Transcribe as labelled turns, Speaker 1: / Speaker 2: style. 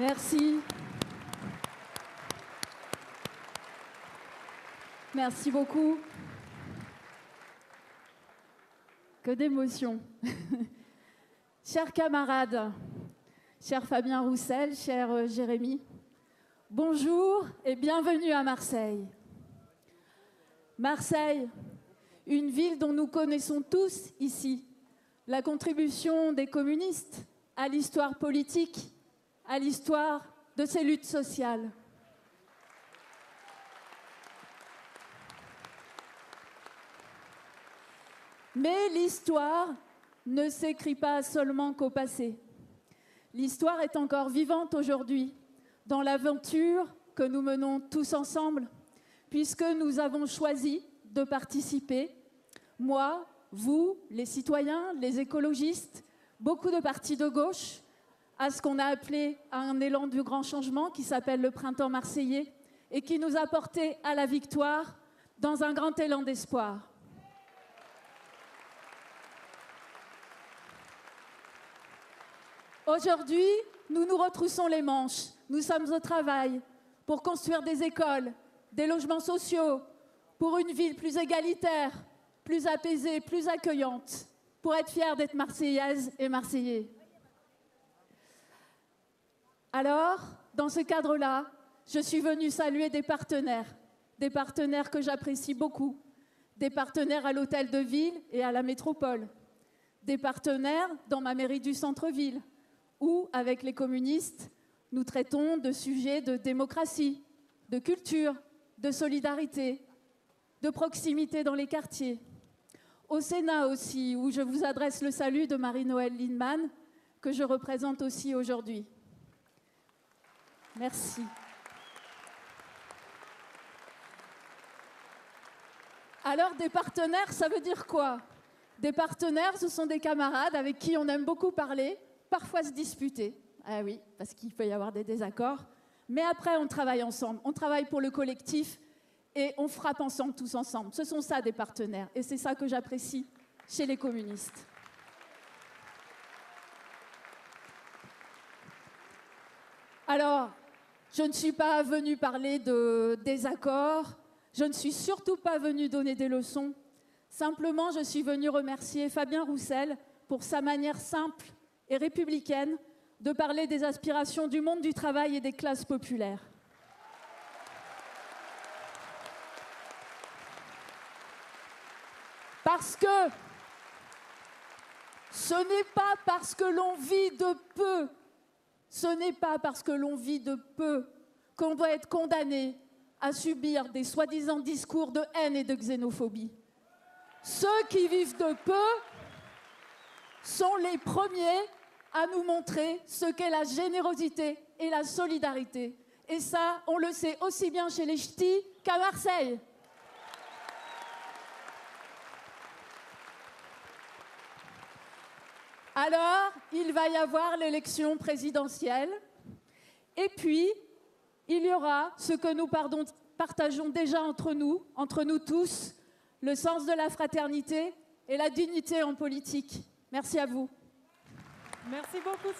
Speaker 1: Merci. Merci beaucoup. Que d'émotion. Chers camarades, cher Fabien Roussel, cher euh, Jérémy, bonjour et bienvenue à Marseille. Marseille, une ville dont nous connaissons tous ici la contribution des communistes à l'histoire politique, à l'histoire de ces luttes sociales. Mais l'histoire ne s'écrit pas seulement qu'au passé. L'histoire est encore vivante aujourd'hui dans l'aventure que nous menons tous ensemble, puisque nous avons choisi de participer, moi, vous, les citoyens, les écologistes, beaucoup de partis de gauche, à ce qu'on a appelé un élan du grand changement qui s'appelle le printemps marseillais et qui nous a porté à la victoire dans un grand élan d'espoir. Aujourd'hui, nous nous retroussons les manches. Nous sommes au travail pour construire des écoles, des logements sociaux, pour une ville plus égalitaire, plus apaisée, plus accueillante, pour être fiers d'être Marseillaise et Marseillais. Alors, dans ce cadre-là, je suis venue saluer des partenaires, des partenaires que j'apprécie beaucoup, des partenaires à l'hôtel de ville et à la métropole, des partenaires dans ma mairie du centre-ville, où, avec les communistes, nous traitons de sujets de démocratie, de culture, de solidarité, de proximité dans les quartiers. Au Sénat aussi, où je vous adresse le salut de Marie-Noël Lindman, que je représente aussi aujourd'hui. Merci. Alors, des partenaires, ça veut dire quoi? Des partenaires, ce sont des camarades avec qui on aime beaucoup parler, parfois se disputer. Ah oui, parce qu'il peut y avoir des désaccords. Mais après, on travaille ensemble. On travaille pour le collectif et on frappe ensemble, tous ensemble. Ce sont ça des partenaires. Et c'est ça que j'apprécie chez les communistes. Alors, je ne suis pas venue parler de désaccords, je ne suis surtout pas venue donner des leçons. Simplement, je suis venue remercier Fabien Roussel pour sa manière simple et républicaine de parler des aspirations du monde du travail et des classes populaires. Parce que ce n'est pas parce que l'on vit de peu, ce n'est pas parce que l'on vit de peu qu'on doit être condamné à subir des soi-disant discours de haine et de xénophobie. Ceux qui vivent de peu sont les premiers à nous montrer ce qu'est la générosité et la solidarité. Et ça, on le sait aussi bien chez les ch'tis qu'à Marseille. Alors, il va y avoir l'élection présidentielle. Et puis, il y aura ce que nous partageons déjà entre nous, entre nous tous, le sens de la fraternité et la dignité en politique. Merci à vous.
Speaker 2: Merci beaucoup.